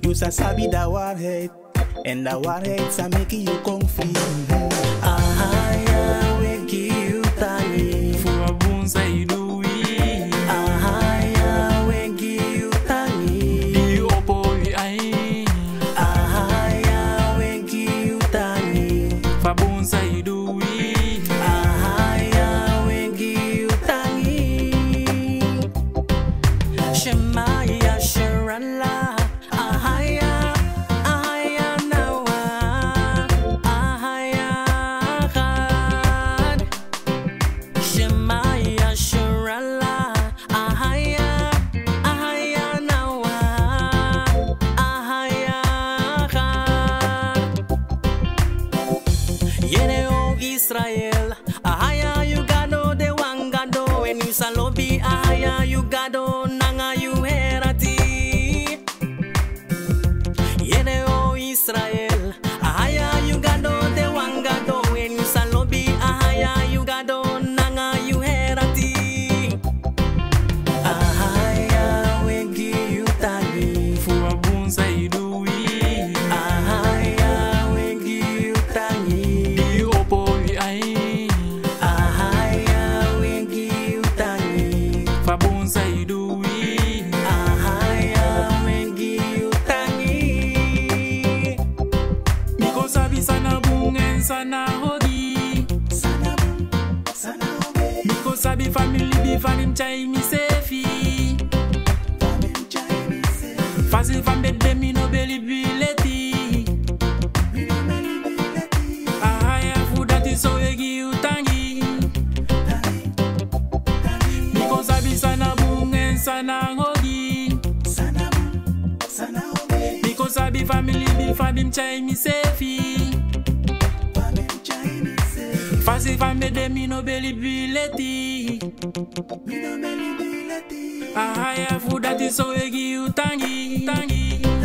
You sa sabi da waarheid En da waarheid sa make you come Israel, ahaya you gado de wangado, and you salobi ahaya you gado nanga sabi family bi fanim chai mi sefi. Chinese. Fasil fam bedde mi no beli bileti. Ahaya fudati so egi utangi. Tani tani. Miko sabi sana bungen sana sana obe. Miko sabi family bi fanim chai mi sefi. Kasi fame de mino beli bileti. Mino beli bileti. Ahaya fudati so egi utangi Utangi.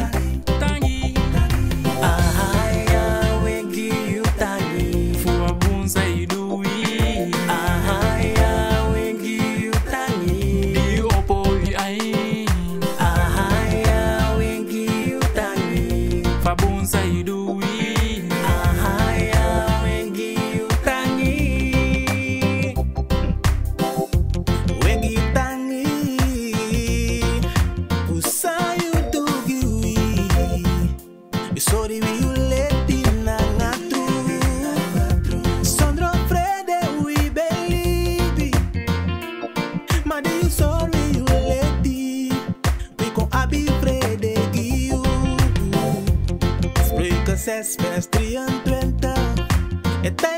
tienes maestría en tu Está